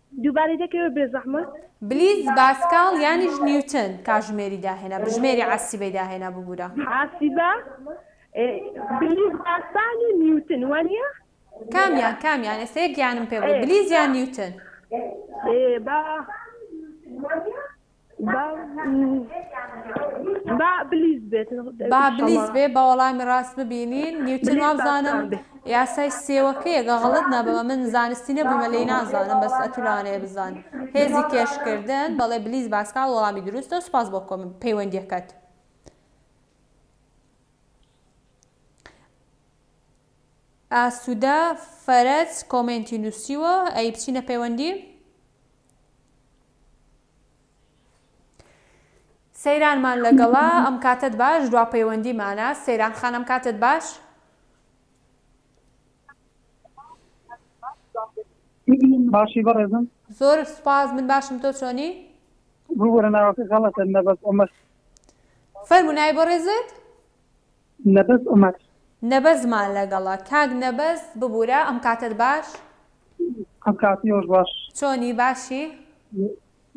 دووبارەی دەکەوێ بێزەحمەت؟ بلیتز باسکاڵ یانیش نیوتن کاژمێری داهێنا بژمێری عەسیبەی داهێنا ببورە. حاسیبە ئێ بلیز باسکال و نیوتن وانیە؟ کامیان کامیان ئێستا یەک یانم پێ بڵێ بلیز یان نیوتن. ئێ با. با بلیز بێت با بلیز بێ بە وەڵامی ڕاست ببینین نیوتن وابزانم یاسای سێوەکەیەگە غەڵت نابمە من زانستی نەبوومە لی نازانم بەس ئەتولانەیە بزان هێزی کێشکردن بەڵێ بلیز باسکا وەڵامی دروستە سوپاس بۆ کۆم پەیوەندیەکەت ئاسوودە فەرەج کۆمێنتی نووسیوە ئەی بچینە پەیوەندی سەیران مان لەگەڵە ئەم کاتت باش دوا پەیوەندی مانە سەیران خانم کاتت باش. باشی بەڕێزم زۆر سپاس من باشم تۆ چۆنی ببورە ناوەکە غەڵەتە نەبەز عومەر فەرموو ناوی بەڕێزت نەبەز عومەر. نەبەزمان لەگەڵە کاک نەبەز ببورە ئەم کاتەت باش؟ ئەم کاتی ئێوەش باش. چۆنی باشی؟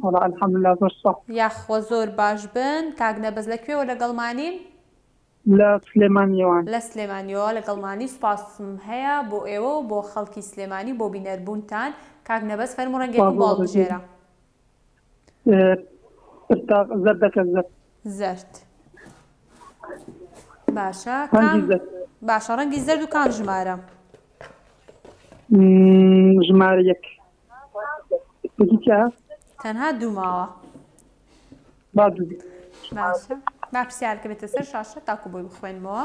وەڵا الحمدللە زۆر سوپاس. یاخوە زۆر باش بن کاک نەبەز لە کوێوە لەگەڵمانین؟ لە سلێمانیەوان. لە سلێمانیەوە لەگەڵمانی سوپاسم هەیە بۆ ئێوە و بۆ خەڵکی سلێمانی بۆ بینەربوونتان کاک نەبەز فەرموو ڕەنگێکم بۆ هەڵبژێرە. زەرد باشە باشە ڕەنگی زەرد و کام ژمارە ژمارە یەک تەنها دوو ماوە باشە با پرسیارکە بێتە سەر شاشە تاکو بۆی بخوێنمەوە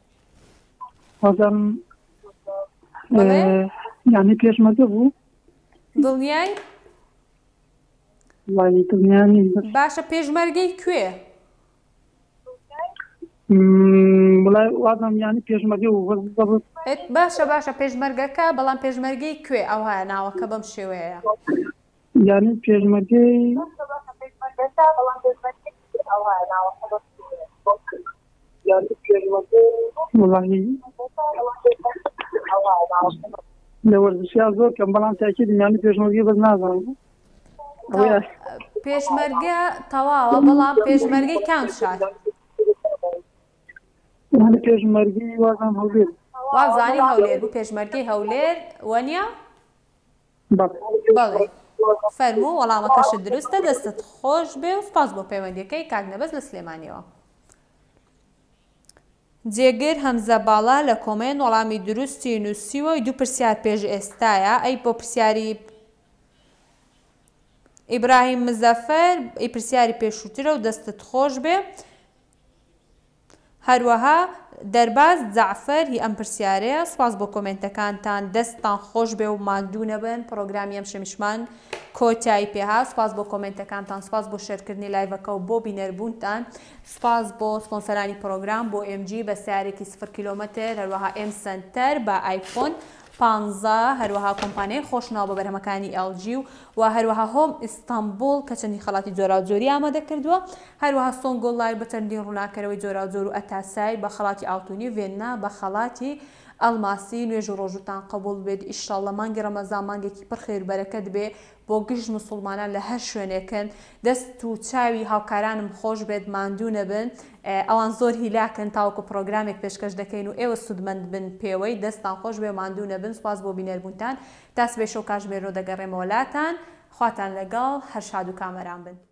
وەزم یانی پێشمەزە بوو دڵنیای باشە پێشمەرگەی کوێ وازم یانی پێشمەرگە باشە باشە پێشمەرگەکە بەڵام پێشمەرگەی کوێ ئەوها ناوەکە بەم شێوەیە یانی پێشمەرگەی. وەڵاهی لە وەرزشیا زۆر کەم بەڵام تاکیدم یانی پێشمەرگەی بەس نازانم ئەوەیە. پێشمەرگە تەواوە بەڵام پێشمەرگەی کام شار؟ یانی پێشمەرگەی وازم هەولێر. وازانی هەولێر بوو پێشمەرگەی هەولێر وەنیە؟ بەڵێ فەرموو وەڵامەکەشت دروستە. دەستت خۆش بێ و سوپاس بۆ پەیوەندیەکەی کاک نەبەز لە سلێمانیەوە. جێگر هەمزە باڵا لە کۆمێنت وەڵامی دروستی نوسیوە ی دوو پرسیار پێش ئێستایە ئەی بۆ پرسیاری ابراهیم مزفر ی پرسیاری پێشوترە و دەستت خۆش بێ. هەروەها دەرباز جەعفەر هی ئەم پرسیارەیە. سوپاس بۆ کۆمێنتەکانتان دەستتان خۆشبێ و ماندوو نەبن پڕۆگرامی ئەمشەمیشمان کۆتایی پێهات سوپاس بۆ کۆمێنتەکانتان سوپاس بۆ شێرکردنی لایڤەکە و بۆ بینەر بوونتان سوپاس بۆ سپۆنسەرانی پڕۆگرام بۆ ئێم جی بە سەیارێکی سفر کیلۆمەتر هەروەها ئێم سەنتەر بە ئایفۆن پانزە، هەروەها کۆمپانیای خۆشناو بە بەرهەمەکانی ئێڵ جی و و هەروەها هۆم ئیستەنبوڵ کە چەندین خەڵاتی جۆراوجۆری ئامادە کردووە، هەروەها سۆنگۆ لایت بە چەندین ڕووناککەرەوەی جۆراوجۆر و ئەتاسای بە خەڵاتی ئاڵتوونی و ڤێننا بە خەڵاتی ئەڵماسی، نوێژ و ڕۆژووتان قبوڵ بێت ئیشاڵڵە مانگی ڕەمەزان مانگێکی پڕ خێر و بەرەکەت بێ بۆ گشت مسوڵمانان لە هەر شوێنێکن دەست و چاوی هاوکارانم خۆش بێت ماندوو نەبن ئەوان زۆر هیلاکن تاوەکو پڕۆگرامێک پێشکەش دەکەین و ئێوە سوودمەند بن پێوەی دەستتان خۆش بێ ماندوو نەبن سوپاس بۆ بینەر بوونتان تا سبەی شەو کاژمێرۆ دەگەڕێمەوە لاتان خواتان لەگەڵ هەر شاد و کامەران بن.